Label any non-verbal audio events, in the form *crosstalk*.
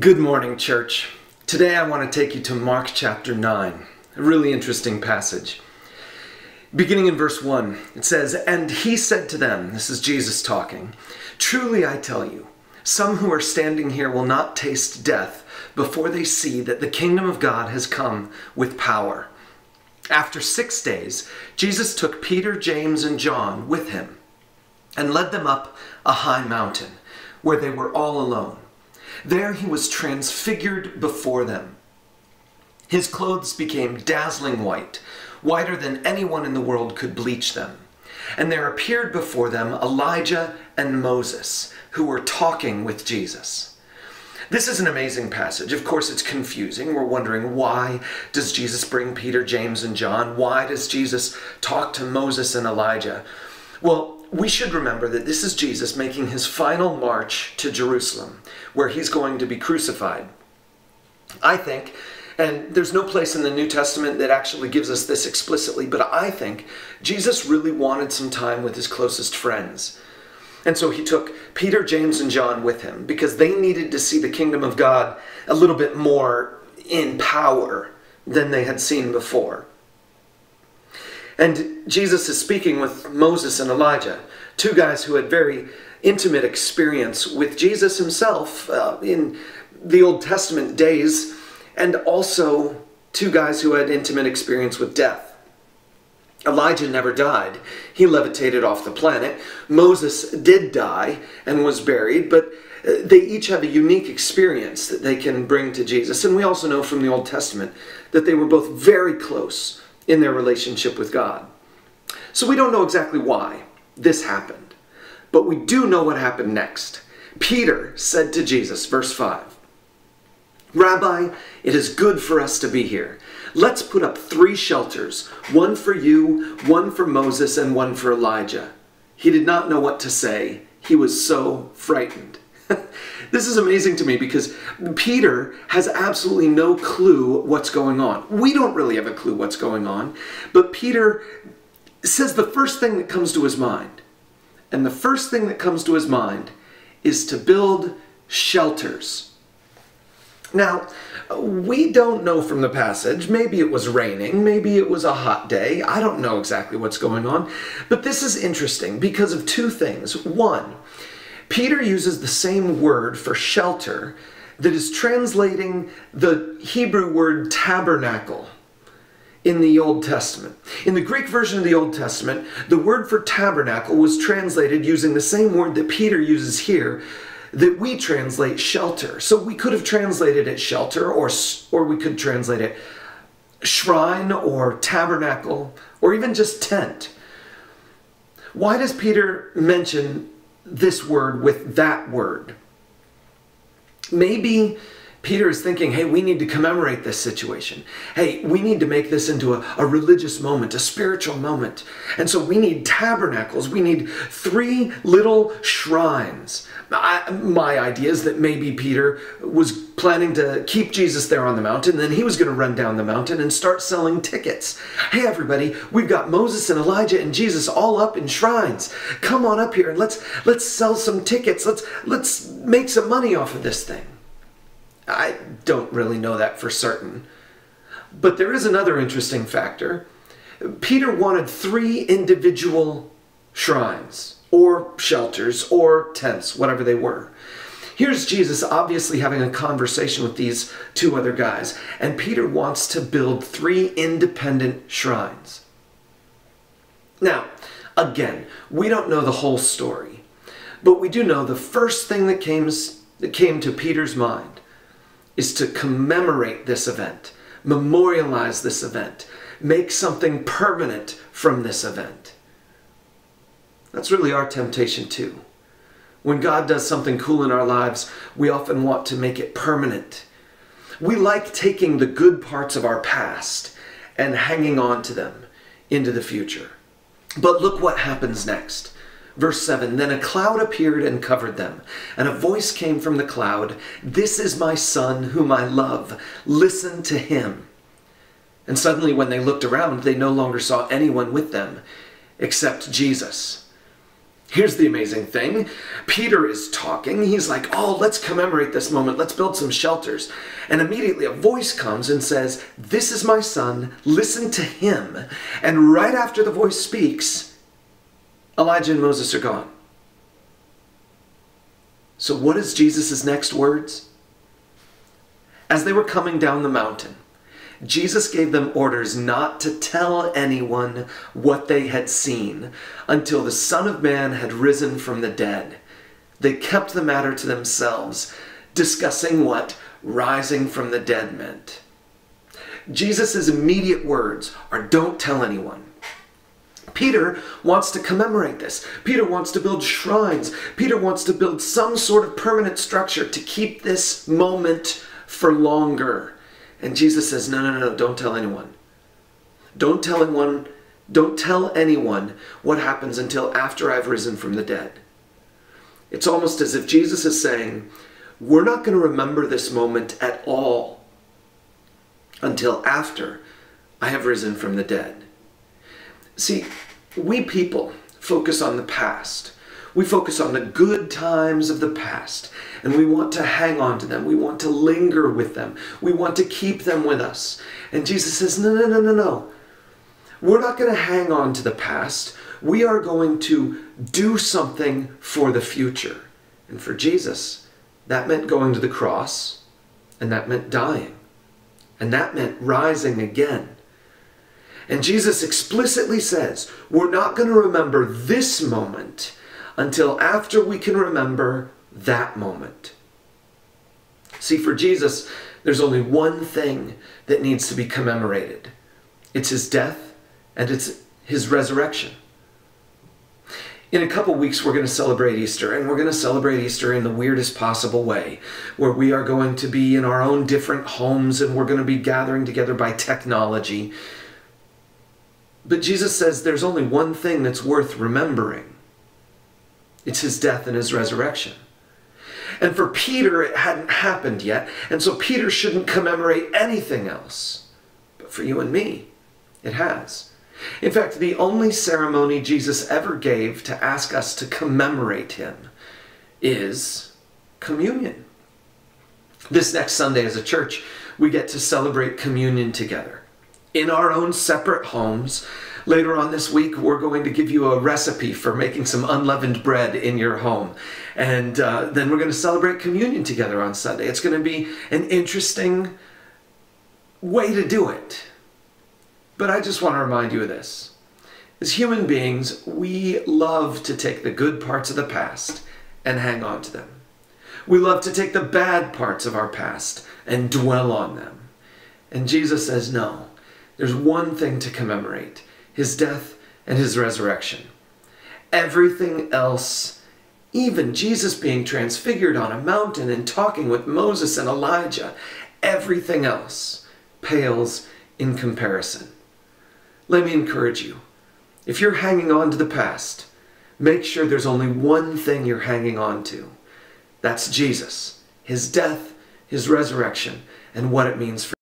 Good morning, church. Today I want to take you to Mark chapter 9, a really interesting passage. Beginning in verse 1, it says, And he said to them, this is Jesus talking, Truly I tell you, some who are standing here will not taste death before they see that the kingdom of God has come with power. After six days, Jesus took Peter, James, and John with him and led them up a high mountain where they were all alone. There he was transfigured before them. His clothes became dazzling white, whiter than anyone in the world could bleach them. And there appeared before them Elijah and Moses, who were talking with Jesus. This is an amazing passage. Of course, it's confusing. We're wondering why does Jesus bring Peter, James, and John? Why does Jesus talk to Moses and Elijah? Well, we should remember that this is Jesus making his final march to Jerusalem, where he's going to be crucified. I think, and there's no place in the New Testament that actually gives us this explicitly, but I think Jesus really wanted some time with his closest friends. And so he took Peter, James, and John with him because they needed to see the kingdom of God a little bit more in power than they had seen before. And Jesus is speaking with Moses and Elijah, two guys who had very intimate experience with Jesus himself uh, in the Old Testament days, and also two guys who had intimate experience with death. Elijah never died. He levitated off the planet. Moses did die and was buried, but uh, they each have a unique experience that they can bring to Jesus. And we also know from the Old Testament that they were both very close in their relationship with God. So we don't know exactly why this happened, but we do know what happened next. Peter said to Jesus, verse 5, Rabbi, it is good for us to be here. Let's put up three shelters one for you, one for Moses, and one for Elijah. He did not know what to say. He was so frightened. *laughs* this is amazing to me because Peter has absolutely no clue what's going on. We don't really have a clue what's going on, but Peter says the first thing that comes to his mind. And the first thing that comes to his mind is to build shelters. Now, we don't know from the passage. Maybe it was raining, maybe it was a hot day. I don't know exactly what's going on. But this is interesting because of two things. One, Peter uses the same word for shelter that is translating the Hebrew word tabernacle in the Old Testament. In the Greek version of the Old Testament, the word for tabernacle was translated using the same word that Peter uses here that we translate shelter. So we could have translated it shelter or or we could translate it shrine or tabernacle or even just tent. Why does Peter mention this word with that word. Maybe Peter is thinking, hey, we need to commemorate this situation. Hey, we need to make this into a, a, religious moment, a spiritual moment. And so we need tabernacles. We need three little shrines. I, my idea is that maybe Peter was planning to keep Jesus there on the mountain, then he was going to run down the mountain and start selling tickets. Hey, everybody, we've got Moses and Elijah and Jesus all up in shrines. Come on up here and let's let's sell some tickets. Let's let's make some money off of this thing. I don't really know that for certain. But there is another interesting factor. Peter wanted three individual shrines, or shelters, or tents, whatever they were. Here's Jesus obviously having a conversation with these two other guys, and Peter wants to build three independent shrines. Now, again, we don't know the whole story, but we do know the first thing that came, that came to Peter's mind is to commemorate this event, memorialize this event, make something permanent from this event. That's really our temptation too. When God does something cool in our lives, we often want to make it permanent. We like taking the good parts of our past and hanging on to them into the future. But look what happens next. Verse 7 Then a cloud appeared and covered them, and a voice came from the cloud This is my son, whom I love. Listen to him. And suddenly, when they looked around, they no longer saw anyone with them except Jesus. Here's the amazing thing. Peter is talking. He's like, oh, let's commemorate this moment. Let's build some shelters. And immediately a voice comes and says, This is my son. Listen to him. And right after the voice speaks, Elijah and Moses are gone. So, what is Jesus' next words? As they were coming down the mountain, Jesus gave them orders not to tell anyone what they had seen until the Son of Man had risen from the dead. They kept the matter to themselves, discussing what rising from the dead meant. Jesus' immediate words are don't tell anyone. Peter wants to commemorate this. Peter wants to build shrines. Peter wants to build some sort of permanent structure to keep this moment for longer. And Jesus says, No, no, no, don't tell anyone. Don't tell anyone. Don't tell anyone what happens until after I've risen from the dead. It's almost as if Jesus is saying, We're not going to remember this moment at all until after I have risen from the dead. See, we people focus on the past. We focus on the good times of the past and we want to hang on to them. We want to linger with them. We want to keep them with us. And Jesus says, No, no, no, no, no. We're not going to hang on to the past. We are going to do something for the future. And for Jesus, that meant going to the cross, and that meant dying, and that meant rising again. And Jesus explicitly says, We're not going to remember this moment until after we can remember that moment. See, for Jesus, there's only one thing that needs to be commemorated it's his death and it's his resurrection. In a couple weeks, we're going to celebrate Easter, and we're going to celebrate Easter in the weirdest possible way, where we are going to be in our own different homes and we're going to be gathering together by technology. But Jesus says there's only one thing that's worth remembering it's his death and his resurrection. And for Peter, it hadn't happened yet, and so Peter shouldn't commemorate anything else. But for you and me, it has. In fact, the only ceremony Jesus ever gave to ask us to commemorate him is communion. This next Sunday as a church, we get to celebrate communion together in our own separate homes Later on this week, we're going to give you a recipe for making some unleavened bread in your home. And uh, then we're going to celebrate communion together on Sunday. It's going to be an interesting way to do it. But I just want to remind you of this. As human beings, we love to take the good parts of the past and hang on to them. We love to take the bad parts of our past and dwell on them. And Jesus says, no, there's one thing to commemorate his death, and his resurrection. Everything else, even Jesus being transfigured on a mountain and talking with Moses and Elijah, everything else pales in comparison. Let me encourage you. If you're hanging on to the past, make sure there's only one thing you're hanging on to. That's Jesus, his death, his resurrection, and what it means for